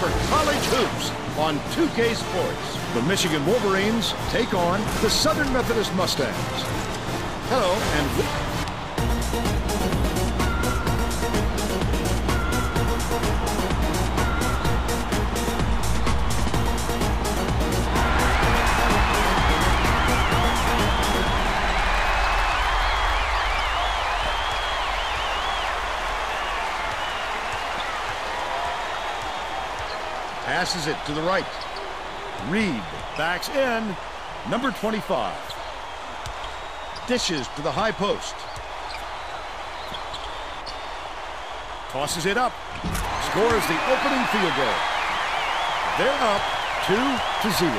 for college hoops on 2K Sports. The Michigan Wolverines take on the Southern Methodist Mustangs. Hello, and... Passes it to the right. Reed backs in. Number 25. Dishes to the high post. Tosses it up. Scores the opening field goal. They're up 2 to 0.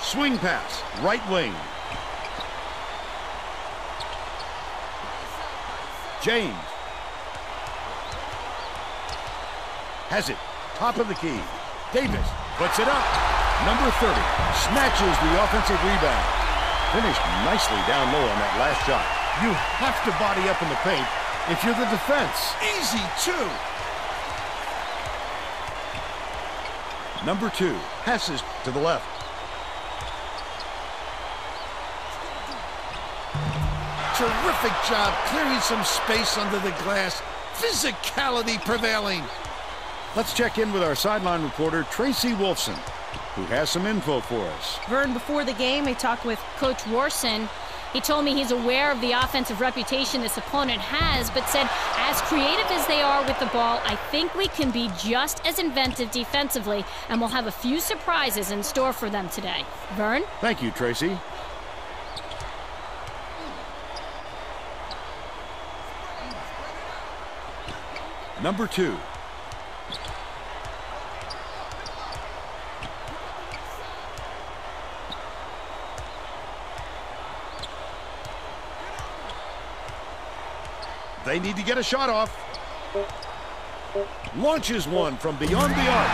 Swing pass, right wing. James has it. Top of the key. Davis puts it up. Number 30 snatches the offensive rebound. Finished nicely down low on that last shot. You have to body up in the paint if you're the defense. Easy, too. Number two passes to the left. Terrific job clearing some space under the glass. Physicality prevailing. Let's check in with our sideline reporter, Tracy Wolfson, who has some info for us. Vern, before the game, I talked with Coach Warson. He told me he's aware of the offensive reputation this opponent has, but said, as creative as they are with the ball, I think we can be just as inventive defensively, and we'll have a few surprises in store for them today. Vern? Thank you, Tracy. Number two. They need to get a shot off. Launches one from beyond the arc.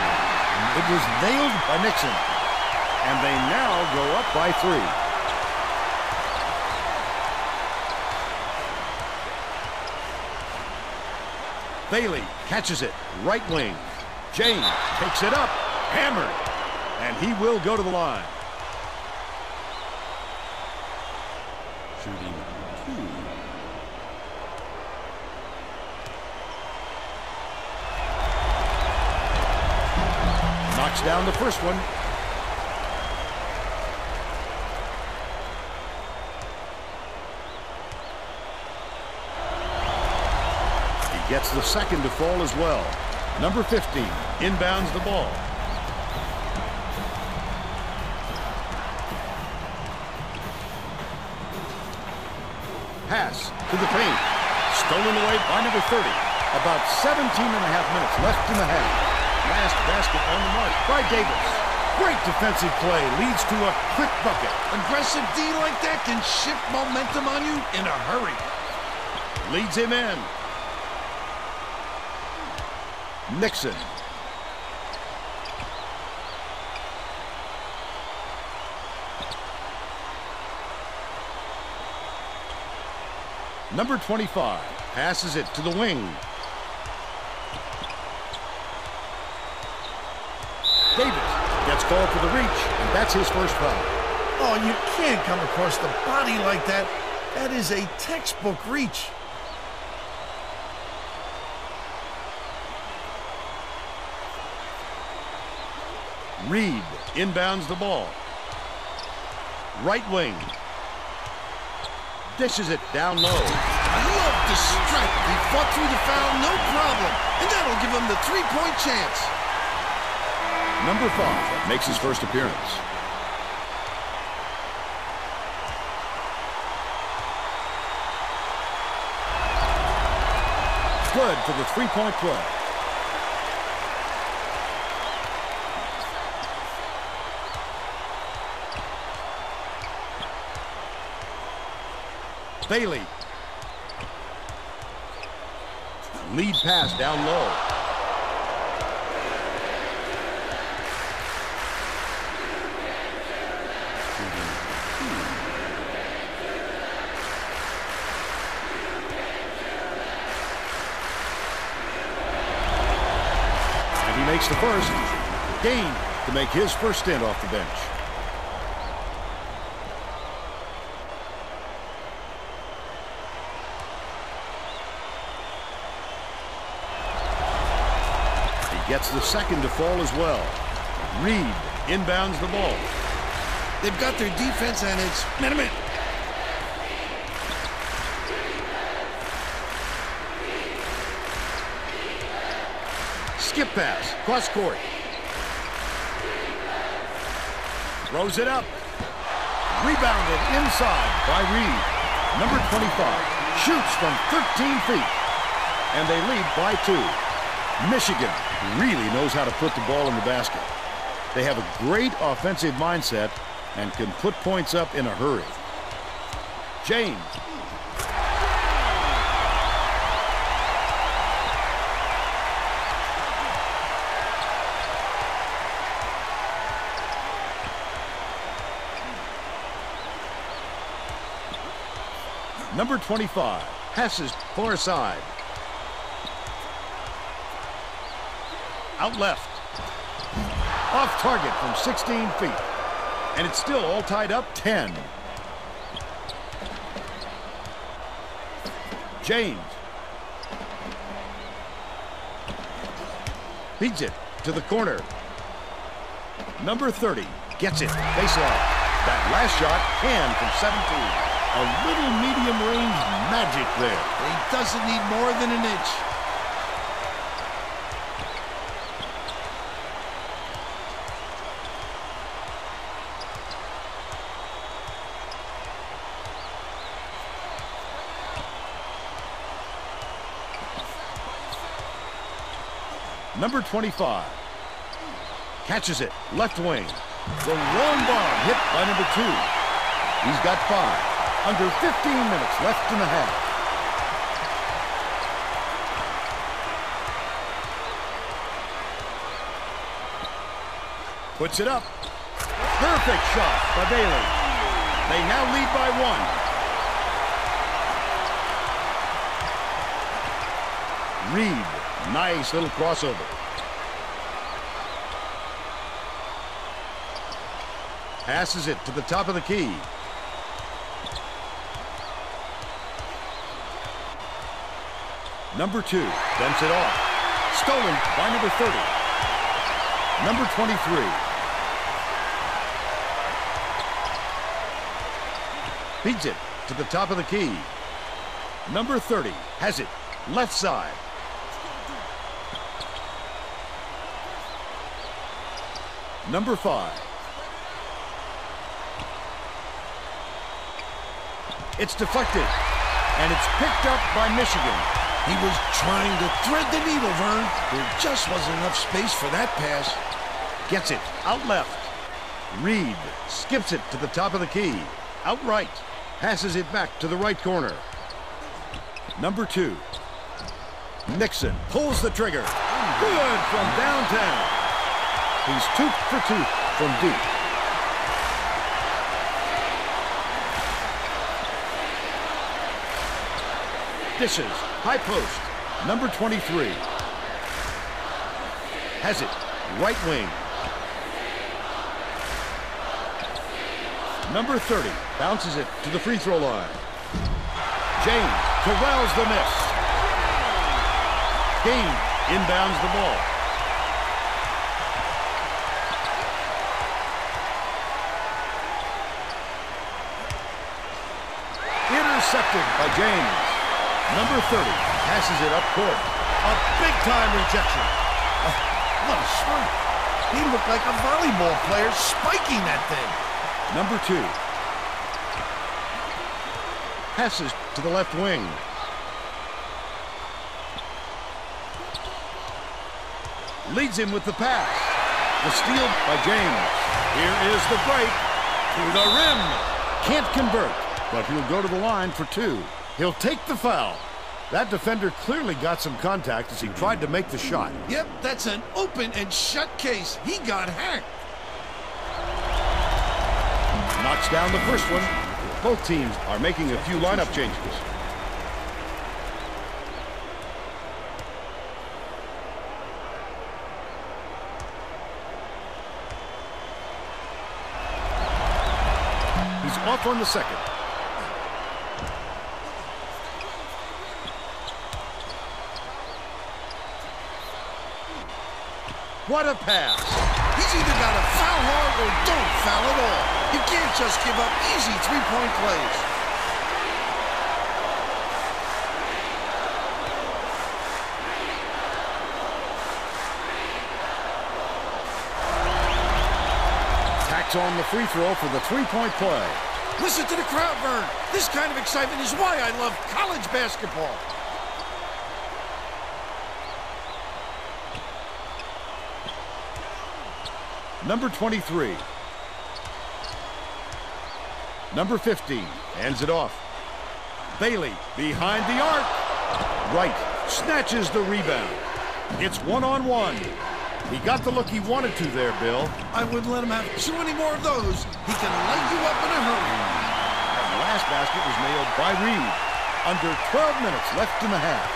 It was nailed by Nixon. And they now go up by three. Bailey catches it, right wing. James takes it up, hammered, and he will go to the line. Shooting two. Knocks down the first one. He gets the second to fall as well. Number 15 inbounds the ball. Pass to the paint. Stolen away by number 30. About 17 and a half minutes left in the half. Last basket on the mark by Davis. Great defensive play leads to a quick bucket. Aggressive D like that can shift momentum on you in a hurry. Leads him in. Nixon. Number 25 passes it to the wing. Davis gets called for the reach, and that's his first foul. Oh, you can't come across the body like that. That is a textbook reach. Reed inbounds the ball. Right wing. Dishes it down low. I love the strength. He fought through the foul, no problem. And that'll give him the three-point chance. Number five makes his first appearance. Good for the three-point play. Bailey. Lead pass down low. Makes the first. Gain to make his first stint off the bench. He gets the second to fall as well. Reed inbounds the ball. They've got their defense and it's minute. Pass, cross court. Throws it up. Rebounded inside by Reed. Number 25 shoots from 13 feet. And they lead by two. Michigan really knows how to put the ball in the basket. They have a great offensive mindset and can put points up in a hurry. James. Number 25 passes far side. Out left. Off target from 16 feet. And it's still all tied up 10. James. Feeds it to the corner. Number 30 gets it. Baseline. That last shot can from 17. A little medium range magic there. He doesn't need more than an inch. Number 25. Catches it. Left wing. The long bomb hit by number two. He's got five. Under 15 minutes left in the half. Puts it up. Perfect shot by Bailey. They now lead by one. Reed Nice little crossover. Passes it to the top of the key. Number two dumps it off. Stolen by number 30. Number 23. Feeds it to the top of the key. Number 30 has it left side. Number five. It's deflected, and it's picked up by Michigan. He was trying to thread the needle, Vern. There just wasn't enough space for that pass. Gets it out left. Reed skips it to the top of the key. Outright. Passes it back to the right corner. Number two. Nixon pulls the trigger. Good from downtown. He's two for two from deep. Dishes. High post. Number 23. Has it. Right wing. Number 30 bounces it to the free throw line. James corrals the miss. Gain inbounds the ball. Intercepted by James. Number 30 passes it up court. A big-time rejection. Oh, what a swing. He looked like a volleyball player spiking that thing. Number two. Passes to the left wing. Leads him with the pass. The steal by James. Here is the break. To the rim. Can't convert, but he'll go to the line for two. He'll take the foul. That defender clearly got some contact as he tried to make the shot. Yep, that's an open and shut case. He got hacked. Knocks down the first one. Both teams are making a few lineup changes. He's off on the second. What a pass. He's either got to foul hard or don't foul at all. You can't just give up easy three-point plays. Tacks on the free throw for the three-point play. Listen to the crowd, Vern. This kind of excitement is why I love college basketball. Number 23. Number 15 hands it off. Bailey behind the arc. Wright snatches the rebound. It's one-on-one. He got the look he wanted to there, Bill. I wouldn't let him have too many more of those. He can light you up in a hurry. That last basket was nailed by Reed. Under 12 minutes left in the half.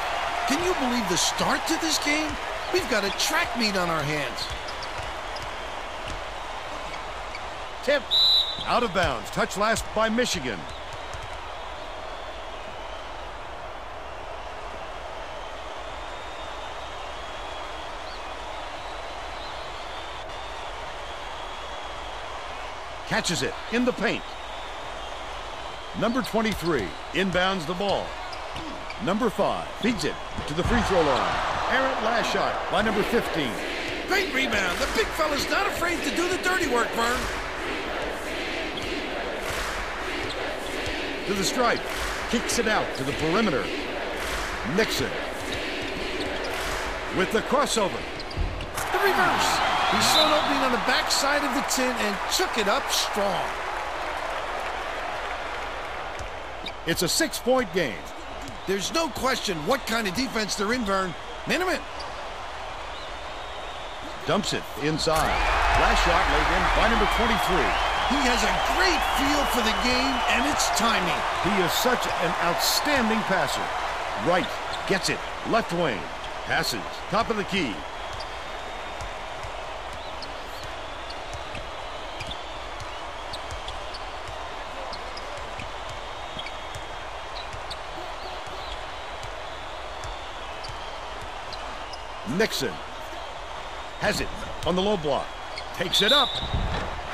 Can you believe the start to this game? We've got a track meet on our hands. Out of bounds. Touch last by Michigan. Catches it in the paint. Number 23 inbounds the ball. Number 5 feeds it to the free throw line. Errant last shot by number 15. Great rebound. The big fella's not afraid to do the dirty work, Vern. To the stripe. Kicks it out to the perimeter. Nixon. With the crossover. The reverse. He saw an opening on the backside of the tin and took it up strong. It's a six-point game. There's no question what kind of defense they're in, Vern. Man. Dumps it inside. Last shot laid in by number 23. He has a great feel for the game and its timing. He is such an outstanding passer. Right, gets it, left wing, passes, top of the key. Nixon has it on the low block. Takes it up.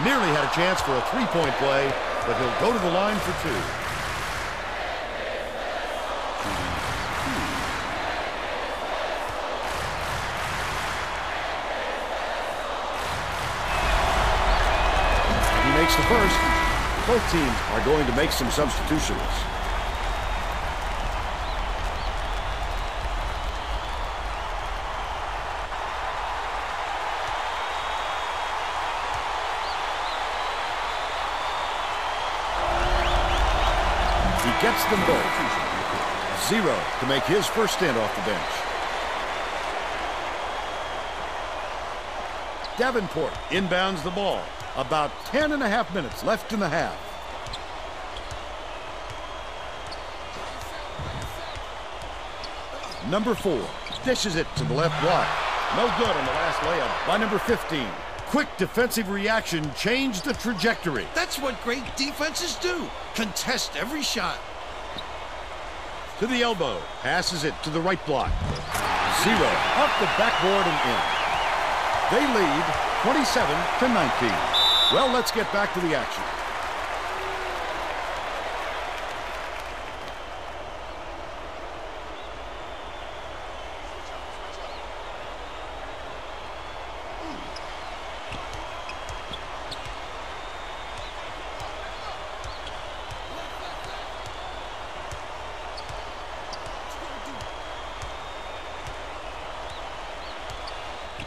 Nearly had a chance for a three-point play, but he'll go to the line for two. He makes the first. Both teams are going to make some substitutions. Them both. Zero to make his first stand off the bench. Davenport inbounds the ball. About 10 and a half minutes left in the half. Number four dishes it to the left block. No good on the last layup by number 15. Quick defensive reaction changed the trajectory. That's what great defenses do. Contest every shot. To the elbow. Passes it to the right block. Zero. Off the backboard and in. They lead 27 to 19. Well, let's get back to the action.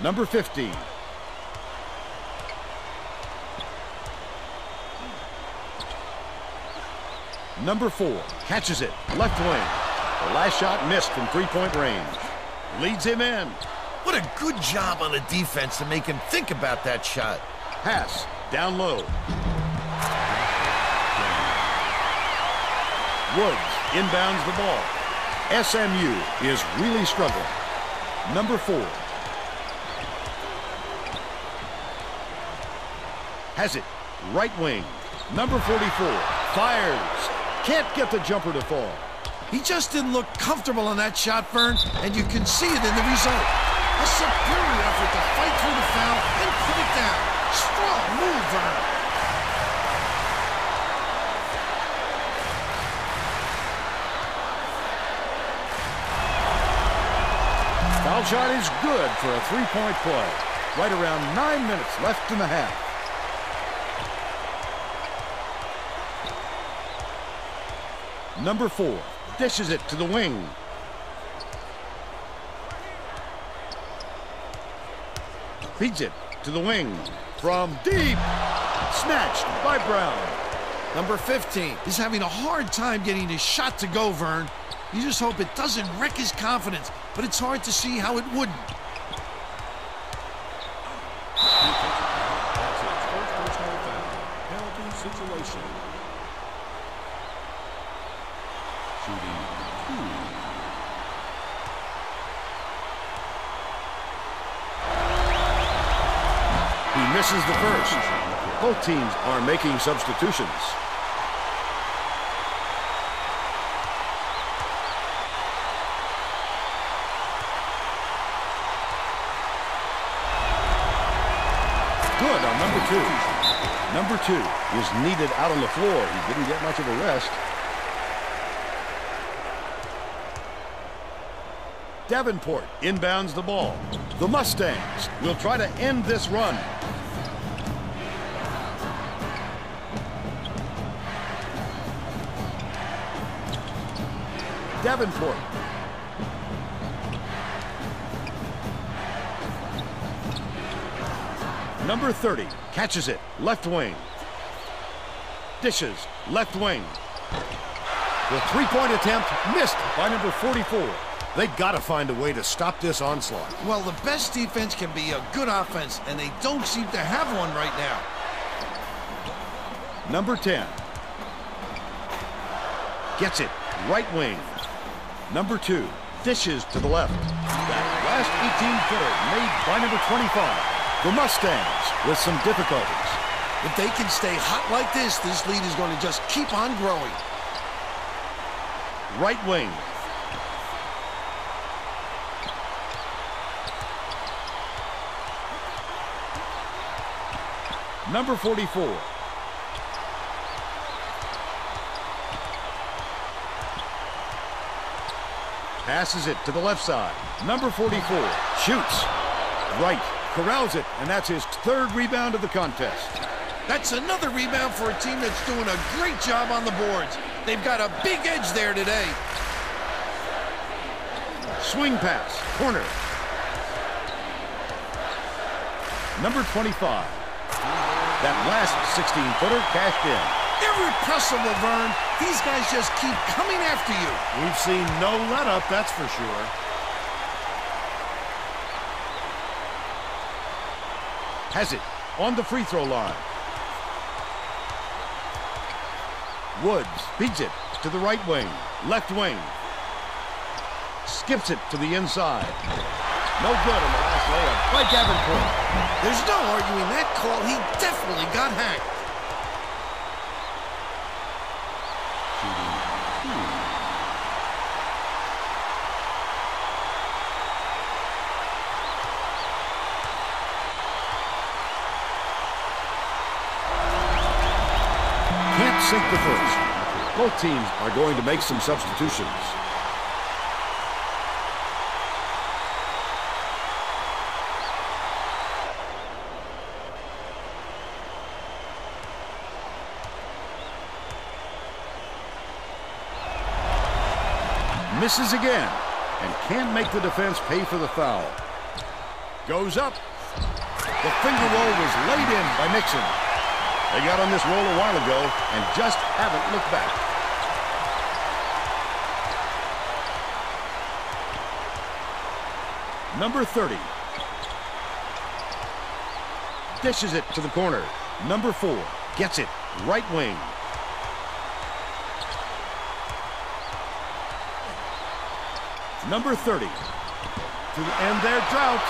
Number 15. Number four catches it, left wing. The last shot missed from three-point range. Leads him in. What a good job on the defense to make him think about that shot. Pass, down low. Woods inbounds the ball. SMU is really struggling. Number four. Has it. Right wing. Number 44 fires. Can't get the jumper to fall. He just didn't look comfortable on that shot, Vern, and you can see it in the result. A superior effort to fight through the foul and put it down. Strong move, Vern. Foul shot is good for a three-point play. Right around nine minutes left in the half. Number four dishes it to the wing. Feeds it to the wing from deep. Snatched by Brown. Number 15 is having a hard time getting his shot to go, Vern. You just hope it doesn't wreck his confidence, but it's hard to see how it wouldn't. situation. Shooting two. He misses the first. Both teams are making substitutions. Good on number two. Number two is needed out on the floor. He didn't get much of a rest. Davenport inbounds the ball. The Mustangs will try to end this run. Davenport. Number 30 catches it, left wing. Dishes, left wing. The three-point attempt missed by number 44. They got to find a way to stop this onslaught. Well, the best defense can be a good offense, and they don't seem to have one right now. Number 10 gets it, right wing. Number 2 dishes to the left. That last 18-footer made by number 25. The Mustangs with some difficulties. If they can stay hot like this, this lead is going to just keep on growing. Right wing. Number 44. Passes it to the left side. Number 44 shoots. Right. Corrals it, and that's his third rebound of the contest. That's another rebound for a team that's doing a great job on the boards. They've got a big edge there today. Swing pass, corner. Number 25. That last 16-footer cashed in. Irrepressible, Vern. These guys just keep coming after you. We've seen no let-up, that's for sure. Has it on the free throw line. Woods beats it to the right wing, left wing. Skips it to the inside. No good on the last layup by Davenport. There's no arguing that call. He definitely got hacked. Can't sink the first. Both teams are going to make some substitutions. Misses again and can't make the defense pay for the foul. Goes up. The finger roll was laid in by Nixon. They got on this roll a while ago and just haven't looked back. Number 30. Dishes it to the corner. Number 4 gets it. Right wing. Number 30. To end their drought.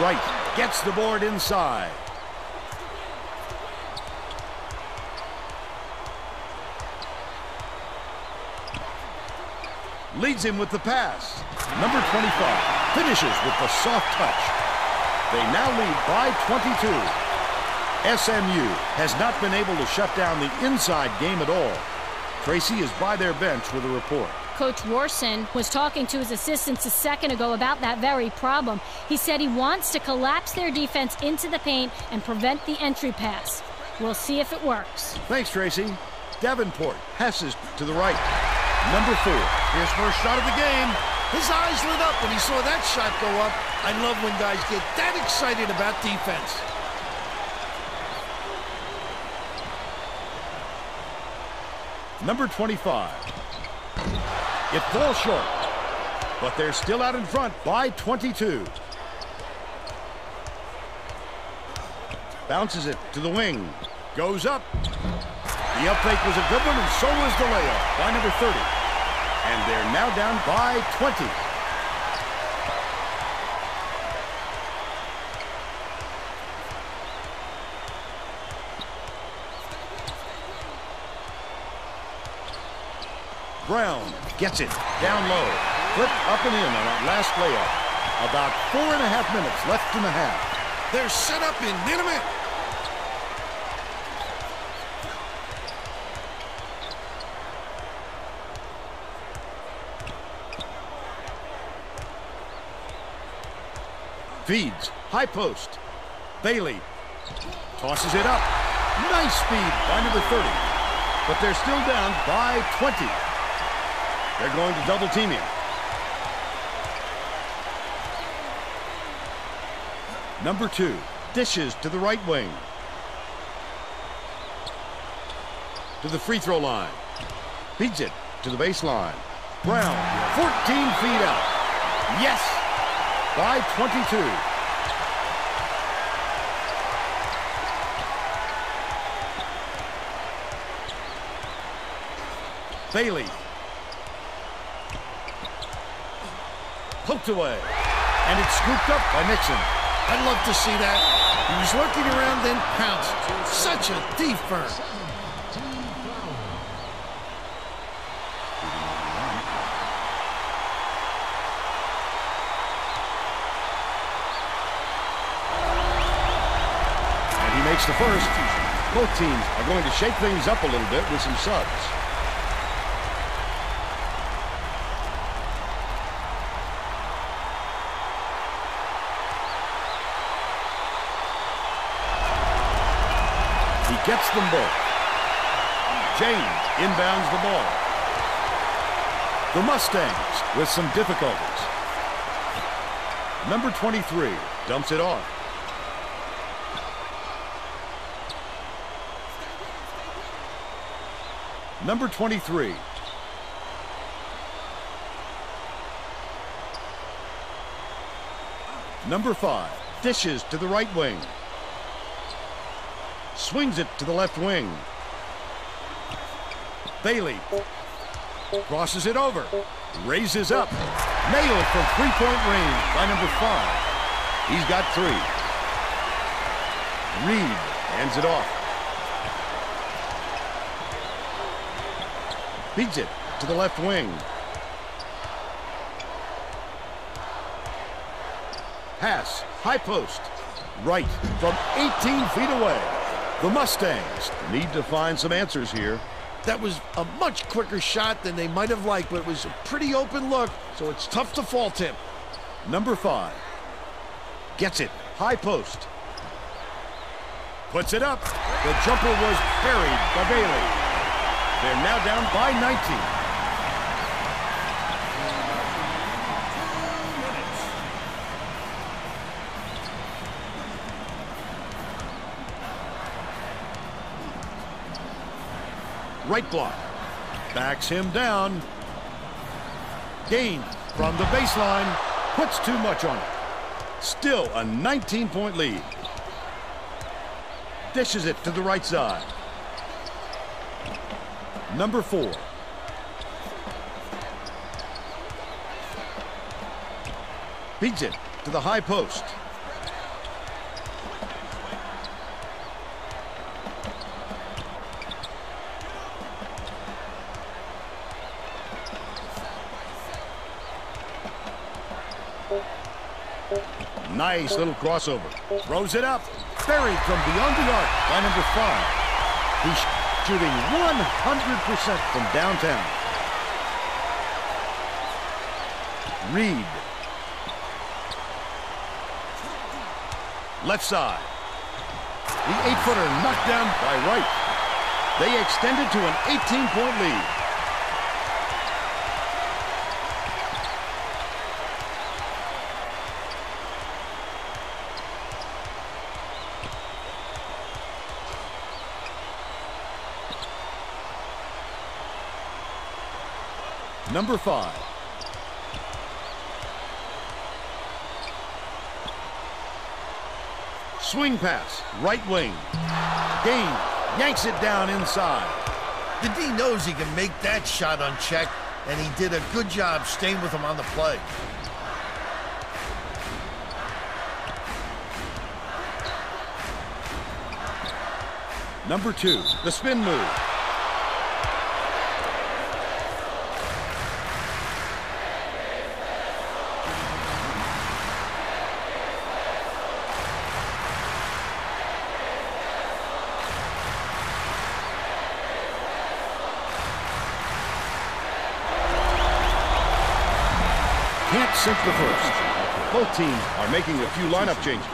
Right. Gets the board inside. Leads him with the pass. Number 25 finishes with the soft touch. They now lead by 22. SMU has not been able to shut down the inside game at all. Tracy is by their bench with a report. Coach Warson was talking to his assistants a second ago about that very problem. He said he wants to collapse their defense into the paint and prevent the entry pass. We'll see if it works. Thanks, Tracy. Davenport passes to the right. Number four. His first shot of the game. His eyes lit up when he saw that shot go up. I love when guys get that excited about defense. Number 25. It falls short, but they're still out in front by 22. Bounces it to the wing. Goes up. The up fake was a good one, and so was the layup by number 30. And they're now down by 20. Brown gets it down low. Flip up and in on that last layup. About four and a half minutes left in the half. They're set up in minute. Feeds. High post. Bailey tosses it up. Nice speed by number 30. But they're still down by 20. They're going to double team him. Number two, dishes to the right wing. To the free throw line. Feeds it to the baseline. Brown, 14 feet out. Yes! By 22. Bailey. Poked away. And it's scooped up by Nixon. I'd love to see that. He was looking around, then pounced. Such a defense. Makes the first. Both teams are going to shake things up a little bit with some subs. He gets them both. James inbounds the ball. The Mustangs with some difficulties. Number 23 dumps it off. Number 23. Number 5. Dishes to the right wing. Swings it to the left wing. Bailey. Crosses it over. Raises up. Nailed from three-point range by number 5. He's got three. Reed hands it off. Feeds it to the left wing. Pass, high post, right from 18 feet away. The Mustangs need to find some answers here. That was a much quicker shot than they might have liked, but it was a pretty open look, so it's tough to fault him. Number five gets it, high post. Puts it up. The jumper was buried by Bailey. They're now down by 19. Right block. Backs him down. Gain from the baseline. Puts too much on it. Still a 19-point lead. Dishes it to the right side. Number four. Feeds it to the high post. Nice little crossover. Throws it up. Buried from beyond the arc by number five. He's shooting 100% from downtown. Reed. Left side. The eight-footer knocked down by Wright. They extended to an 18-point lead. Number five. Swing pass, right wing. Dane yanks it down inside. The D knows he can make that shot unchecked, and he did a good job staying with him on the play. Number two, the spin move. Can't the first. Both teams are making a few lineup changes.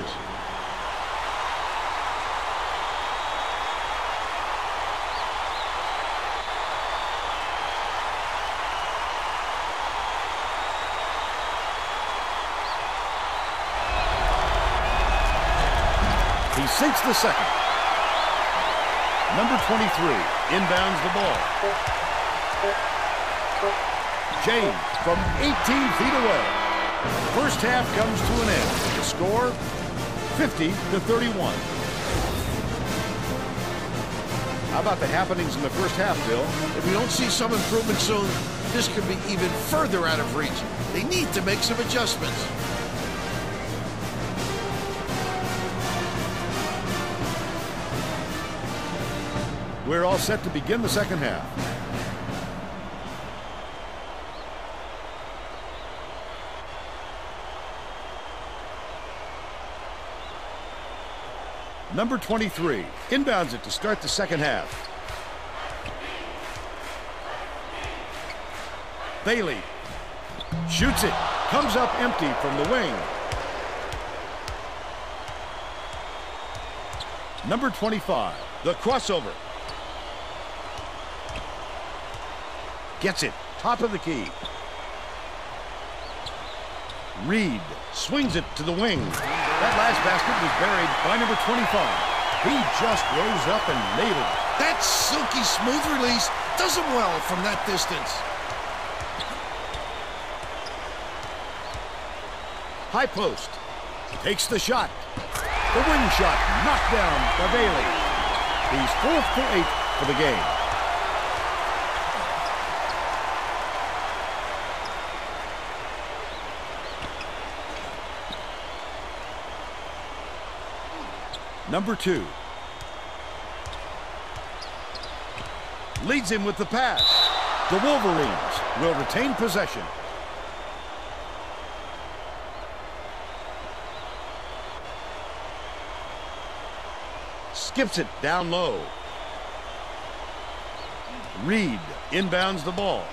He sinks the second. Number 23 inbounds the ball. James from 18 feet away. First half comes to an end. The score, 50 to 31. How about the happenings in the first half, Bill? If we don't see some improvement soon, this could be even further out of reach. They need to make some adjustments. We're all set to begin the second half. Number 23 inbounds it to start the second half. Bailey shoots it, comes up empty from the wing. Number 25, the crossover. Gets it, top of the key. Reed swings it to the wing. That last basket was buried by number 25. He just rose up and nailed it. That silky smooth release does him well from that distance. High post. Takes the shot. The wing shot knocked down by Bailey. He's four for eight for the game. Number two. Leads him with the pass. The Wolverines will retain possession. Skips it down low. Reed inbounds the ball.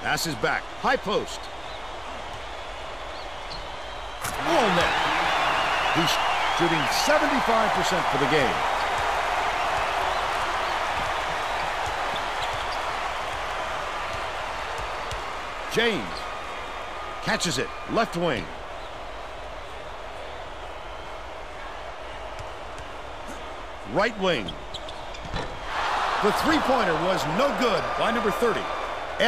Passes back. High post. All net. He's shooting 75% for the game. James catches it. Left wing. Right wing. The three-pointer was no good by number 30.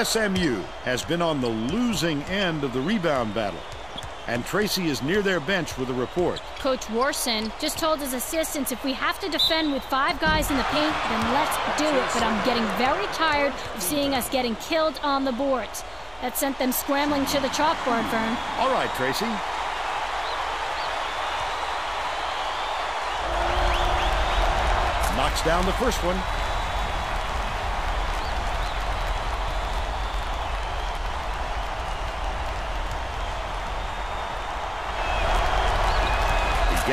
SMU has been on the losing end of the rebound battle. And Tracy is near their bench with a report. Coach Warson just told his assistants if we have to defend with five guys in the paint, then let's do it. But I'm getting very tired of seeing us getting killed on the boards. That sent them scrambling to the chalkboard, Vern. All right, Tracy. Knocks down the first one.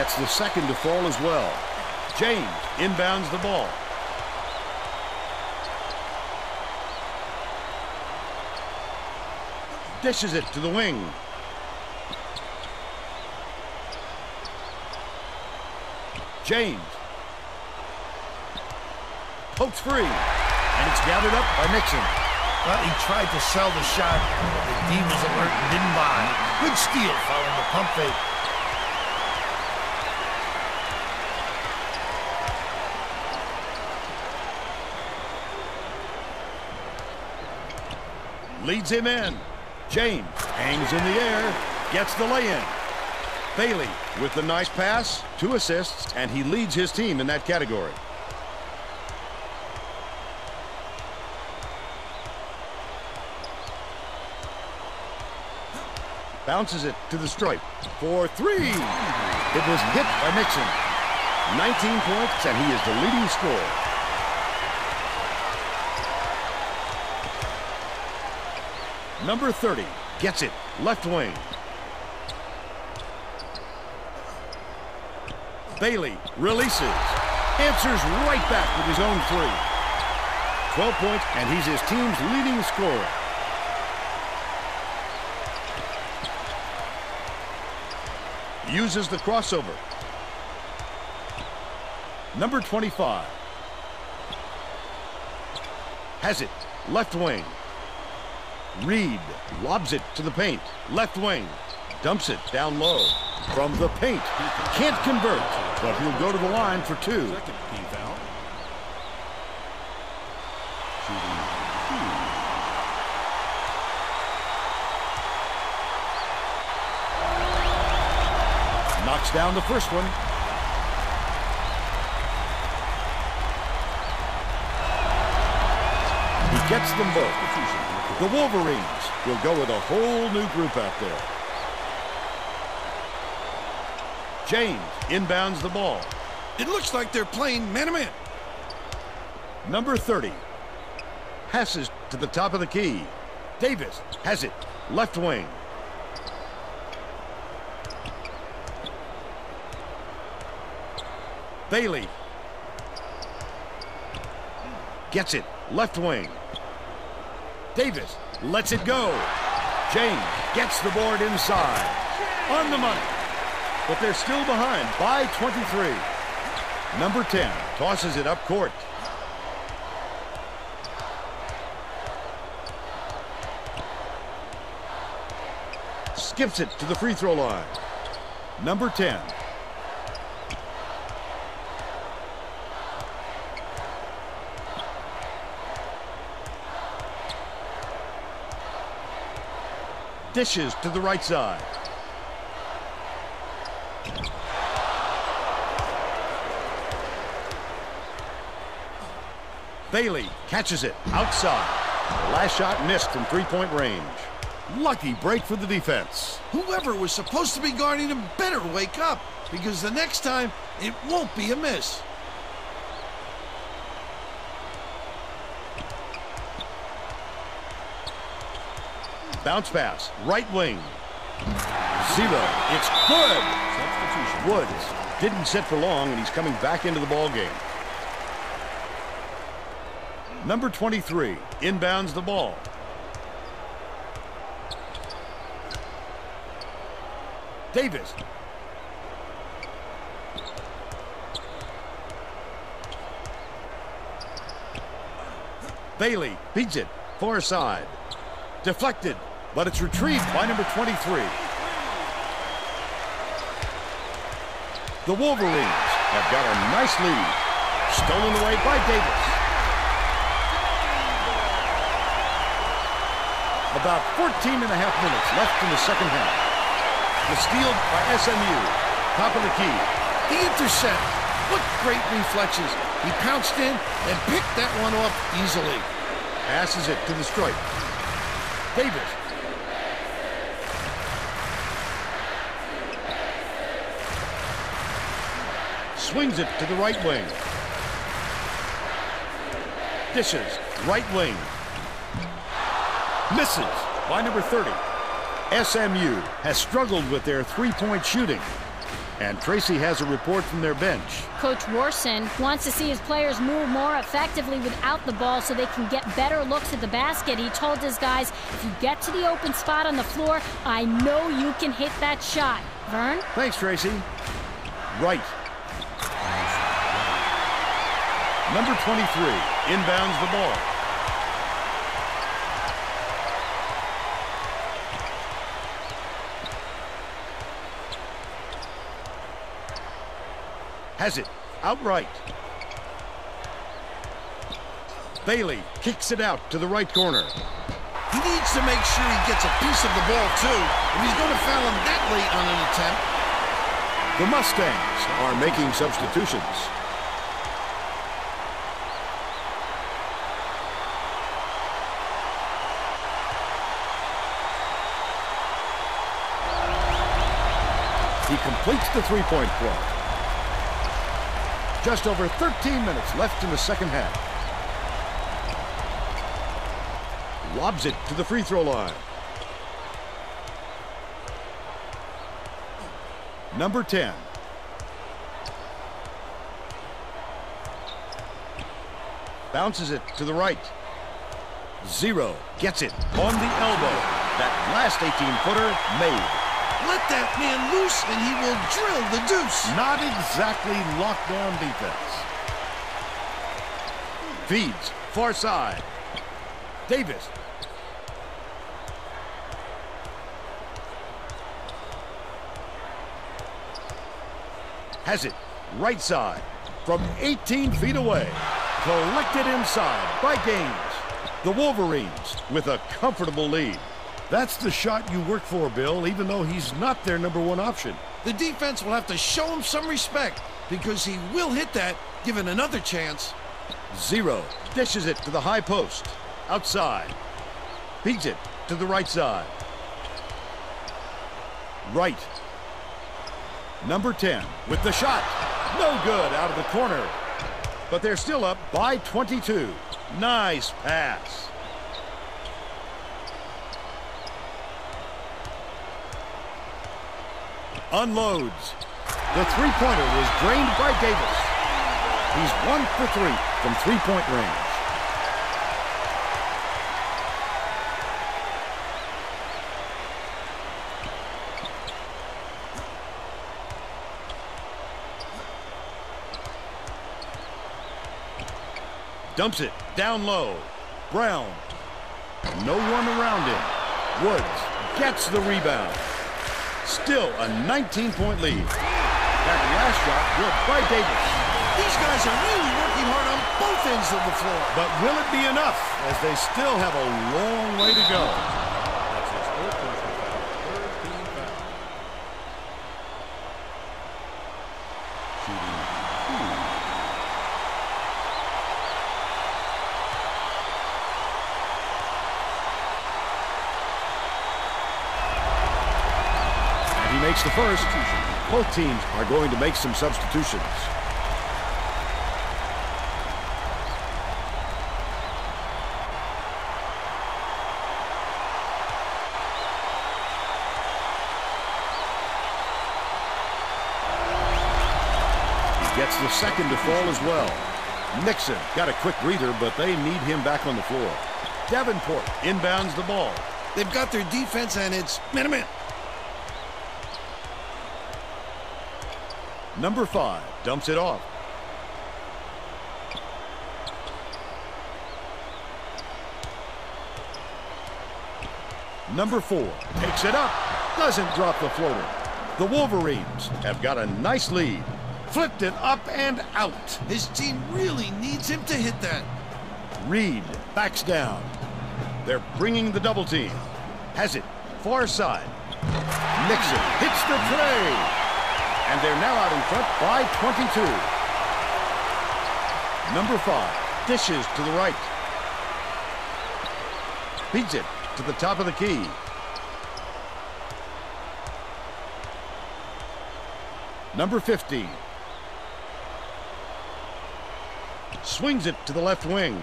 Gets the second to fall as well. James inbounds the ball. Dishes it to the wing. James. Pokes free. And it's gathered up by Nixon. Well, he tried to sell the shot, but the D was alert and didn't buy. Good steal following the pump fake. Leads him in. James hangs in the air, gets the lay-in. Bailey with the nice pass, two assists, and he leads his team in that category. Bounces it to the stripe for three. It was hit by Nixon. 19 points, and he is the leading scorer. Number 30 gets it, left wing. Bailey releases, answers right back with his own three. 12 points, and he's his team's leading scorer. Uses the crossover. Number 25. Has it, left wing. Reed lobs it to the paint. Left wing. Dumps it down low. From the paint. Can't convert, but he'll go to the line for two. Knocks down the first one. Gets them both. The Wolverines will go with a whole new group out there. James inbounds the ball. It looks like they're playing man-to-man. Number 30 passes to the top of the key. Davis has it, left wing. Bailey gets it, left wing. Davis lets it go. James gets the board inside. On the money. But they're still behind by 23. Number 10 tosses it up court. Skips it to the free throw line. Number 10. Dishes to the right side. Bailey catches it outside. The last shot missed from three-point range. Lucky break for the defense. Whoever was supposed to be guarding him better wake up, because the next time, it won't be a miss. Bounce pass, right wing. Zero. It's good. Substitution. Woods didn't sit for long, and he's coming back into the ball game. Number 23 inbounds the ball. Davis. Bailey beats it far side. Deflected, but it's retrieved by number 23. The Wolverines have got a nice lead. Stolen away by Davis. About 14 and a half minutes left in the second half. The steal by SMU. Top of the key. The intercept. What great reflexes. He pounced in and picked that one off easily. Passes it to the stripe. Davis. Swings it to the right wing. Dishes. Right wing. Misses by number 30. SMU has struggled with their three-point shooting. And Tracy has a report from their bench. Coach Warson wants to see his players move more effectively without the ball so they can get better looks at the basket. He told his guys, if you get to the open spot on the floor, I know you can hit that shot. Vern? Thanks, Tracy. Right. Number 23 inbounds the ball. Has it outright. Bailey kicks it out to the right corner. He needs to make sure he gets a piece of the ball, too, if he's going to foul him that late on an attempt. The Mustangs are making substitutions. Completes the three-point play. Just over 13 minutes left in the second half. Lobs it to the free throw line. Number 10. Bounces it to the right. Zero gets it on the elbow. That last 18-footer made. Let that man loose, and he will drill the deuce. Not exactly lockdown defense. Feeds, far side. Davis. Has it, right side, from 18 feet away. Collected inside by Gaines. The Wolverines with a comfortable lead. That's the shot you work for, Bill, even though he's not their number one option. The defense will have to show him some respect because he will hit that given another chance. Zero dishes it to the high post. Outside. Feeds it to the right side. Right. Number 10 with the shot. No good out of the corner. But they're still up by 22. Nice pass. Unloads. The three-pointer was drained by Davis. He's one for three from three-point range. Dumps it down low. Brown. No one around him. Woods gets the rebound. Still a 19-point lead. That last shot good by Davis. These guys are really working hard on both ends of the floor. But will it be enough as they still have a long way to go? That's his third personal foul. Third team foul. Shooting two. And he makes the first. Both teams are going to make some substitutions. He gets the second to fall as well. Nixon got a quick breather, but they need him back on the floor. Davenport inbounds the ball. They've got their defense, and it's man-to-man. Number five dumps it off. Number four takes it up, doesn't drop the floater. The Wolverines have got a nice lead. Flipped it up and out. His team really needs him to hit that. Reed backs down. They're bringing the double team. Has it, far side. Nixon hits the tray. And they're now out in front by 22. Number five dishes to the right. Feeds it to the top of the key. Number 15. Swings it to the left wing.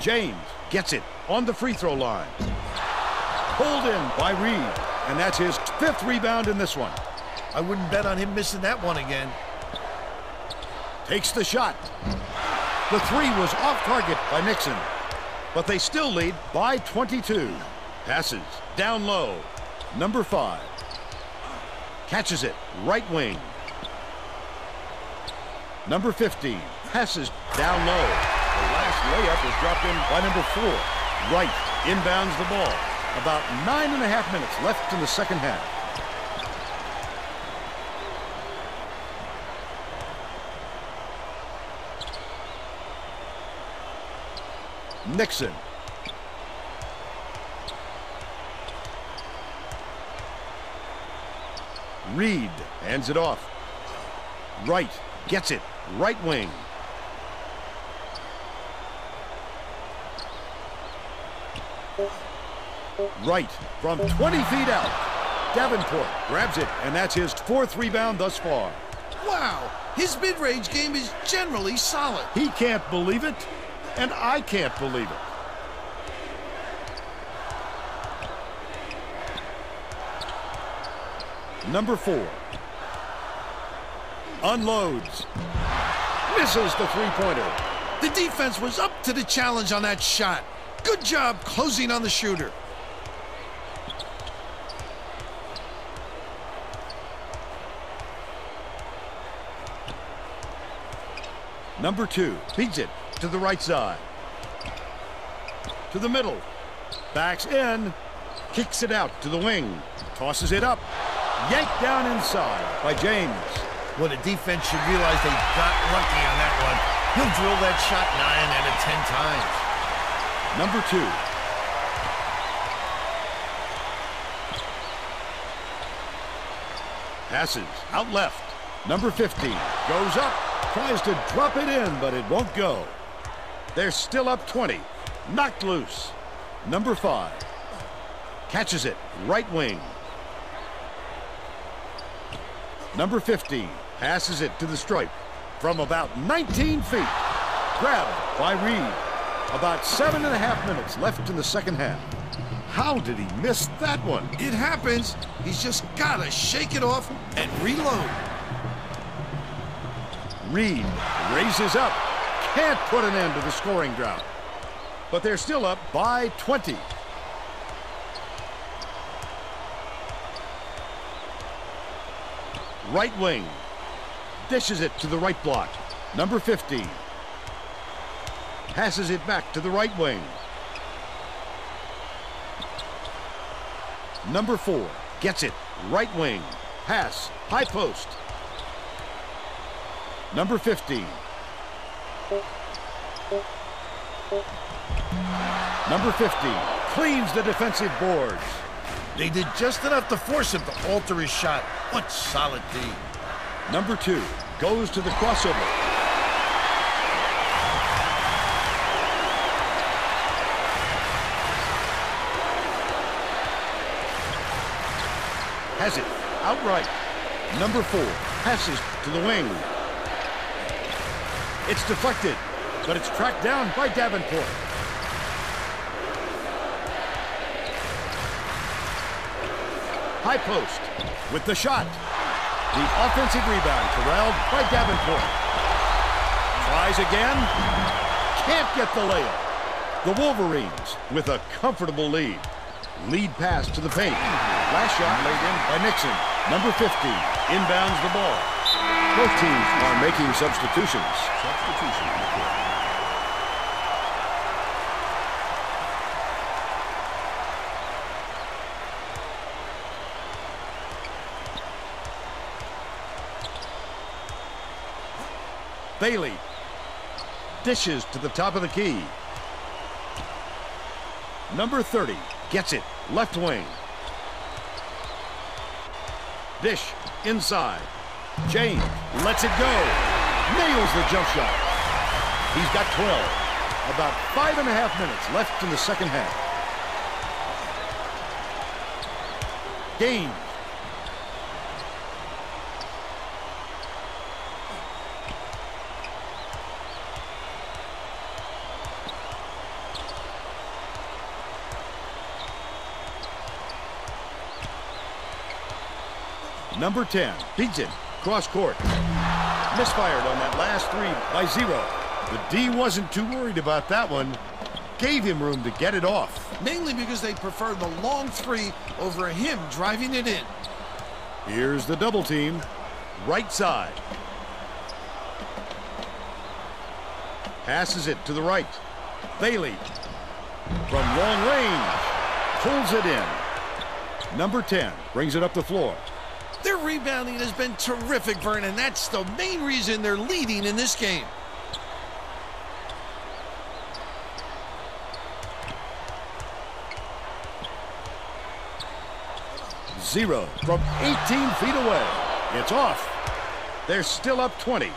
James gets it on the free throw line. Pulled in by Reed. And that's his fifth rebound in this one. I wouldn't bet on him missing that one again. Takes the shot. The three was off target by Nixon. But they still lead by 22. Passes down low. Number five. Catches it. Right wing. Number 15. Passes down low. Layup was dropped in by number four. Wright inbounds the ball. About nine and a half minutes left in the second half. Nixon. Reed hands it off. Wright gets it. Right wing. Right from 20 feet out. Davenport grabs it, and that's his fourth rebound thus far. Wow, his mid-range game is generally solid. He can't believe it, and I can't believe it. Number four. Unloads. Misses the three-pointer. The defense was up to the challenge on that shot. Good job closing on the shooter. Number two feeds it to the right side. To the middle. Backs in. Kicks it out to the wing. Tosses it up. Yanked down inside by James. Well, the defense should realize they got lucky on that one. He'll drill that shot nine out of ten times. Number two. Passes out left. Number 15 goes up, tries to drop it in, but it won't go. They're still up 20. Knocked loose. Number five catches it, right wing. Number 15 passes it to the stripe from about 19 feet. Grabbed by Reed. About seven and a half minutes left in the second half. How did he miss that one? It happens. He's just got to shake it off and reload. Reed raises up. Can't put an end to the scoring drought. But they're still up by 20. Right wing. Dishes it to the right block. Number 15. Passes it back to the right wing. Number four gets it. Right wing. Pass. High post. Number 15. Number 15 cleans the defensive boards. They did just enough to force him to alter his shot. What solid D. Number two goes to the crossover. Has it outright. Number four passes to the wing. It's deflected, but it's tracked down by Davenport. High post with the shot. The offensive rebound corralled by Davenport. Tries again. Can't get the layup. The Wolverines with a comfortable lead. Lead pass to the paint. Last shot laid in by Nixon. Number 50 inbounds the ball. Both teams are making substitutions. Substitution. Bailey dishes to the top of the key. Number 30 gets it. Left wing. Dish inside. James lets it go. Nails the jump shot. He's got 12. About five and a half minutes left in the second half. Game. Number 10, Beaton. Cross court. Misfired on that last three by zero. The D wasn't too worried about that one. Gave him room to get it off. Mainly because they prefer the long three over him driving it in. Here's the double team. Right side. Passes it to the right. Bailey. From long range. Pulls it in. Number 10 brings it up the floor. Their rebounding has been terrific, Vernon. That's the main reason they're leading in this game. Zero from 18 feet away. It's off. They're still up 20.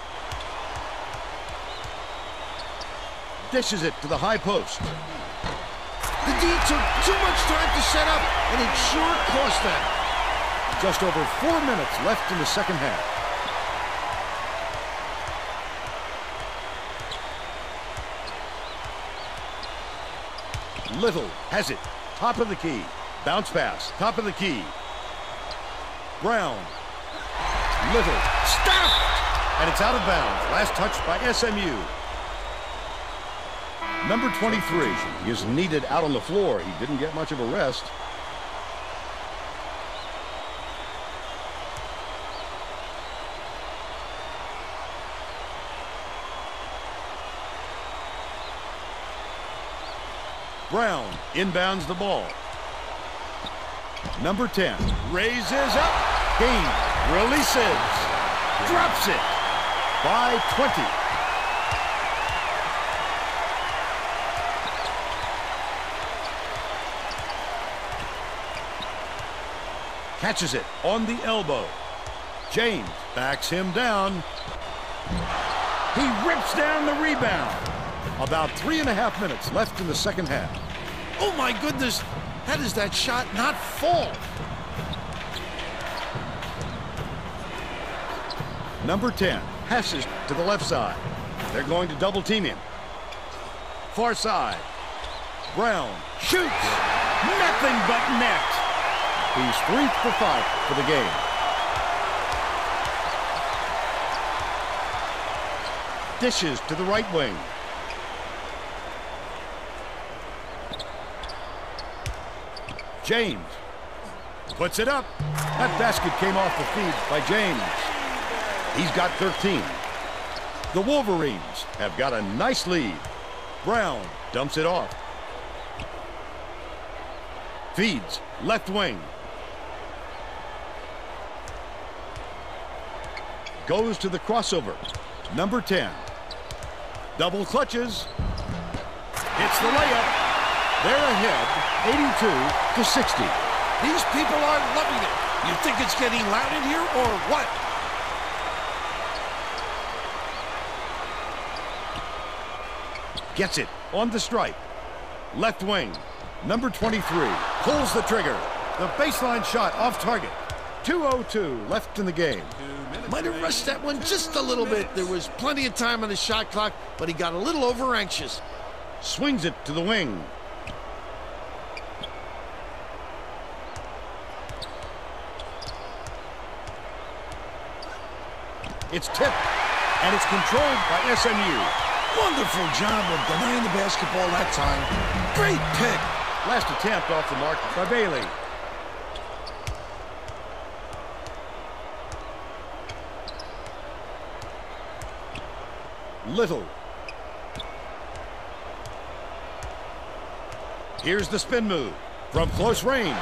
Dishes it to the high post. The D took too much time to set up, and it sure cost them. Just over four minutes left in the second half. Little has it. Top of the key. Bounce pass. Top of the key. Brown. Little. Stopped! And it's out of bounds. Last touch by SMU. Number 23 is needed out on the floor. He didn't get much of a rest. Brown inbounds the ball. Number 10 raises up. Game releases. Drops it by 20. Catches it on the elbow. James backs him down. He rips down the rebound. About three and a half minutes left in the second half. Oh my goodness, how does that shot not fall? Number 10 passes to the left side. They're going to double team him. Far side. Brown shoots. Nothing but net. He's three for five for the game. Dishes to the right wing. James puts it up. That basket came off the feed by James. He's got 13. The Wolverines have got a nice lead. Brown dumps it off. Feeds left wing. Goes to the crossover. Number 10. Double clutches. Hits the layup. They're ahead 82 to 60. These people are loving it. You think it's getting loud in here or what? Gets it on the stripe. Left wing. Number 23 pulls the trigger. The baseline shot off target. 2.02 left in the game. Might have rushed that one just a little bit. There was plenty of time on the shot clock, but he got a little over anxious. Swings it to the wing. It's tipped, and it's controlled by SMU. Wonderful job of denying the basketball that time. Great pick. Last attempt off the mark by Bailey. Little. Here's the spin move from close range.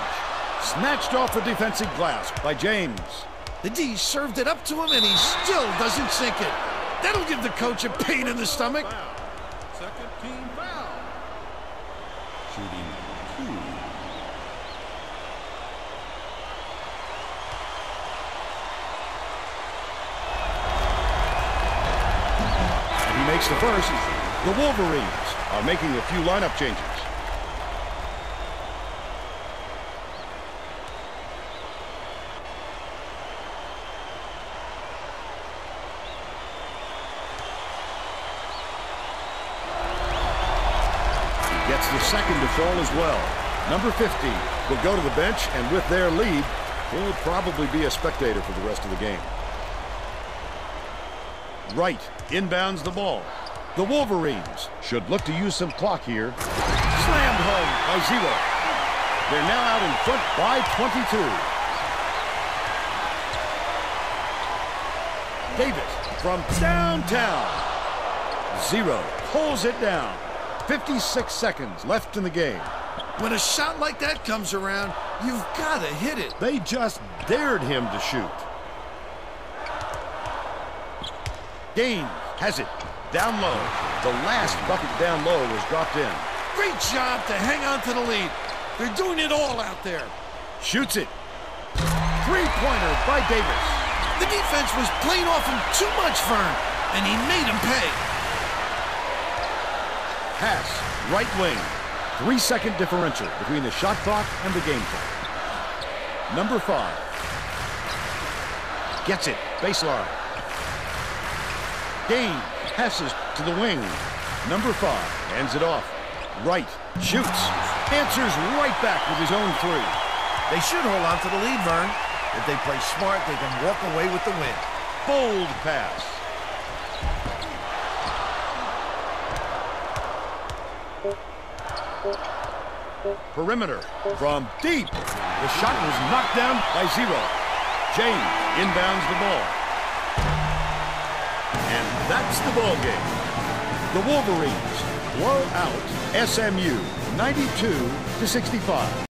Snatched off the defensive glass by James. The D served it up to him, and he still doesn't sink it. That'll give the coach a pain in the stomach. Second team foul. Shooting two. He makes the first. The Wolverines are making a few lineup changes. He gets the second to fall as well. Number 50 will go to the bench, and with their lead, He'll probably be a spectator for the rest of the game. Wright inbounds the ball. The Wolverines should look to use some clock here. Slammed home by zero. They're now out in front by 22. Davis from downtown. Zero pulls it down. 56 seconds left in the game. When a shot like that comes around, you've got to hit it. They just dared him to shoot. Gaines has it down low. The last bucket down low was dropped in. Great job to hang on to the lead. They're doing it all out there. Shoots it. Three-pointer by Davis. The defense was playing off him too much, Vern, and he made him pay. Pass, right wing. Three-second differential between the shot clock and the game clock. Number five. Gets it. Baseline. Gain passes to the wing. Number five hands it off. Right. Shoots. Answers right back with his own three. They should hold on to the lead, Vern. If they play smart, they can walk away with the win. Bold pass. Perimeter from deep. The shot was knocked down by zero. James inbounds the ball. And that's the ball game. The Wolverines blow out SMU 92 to 65.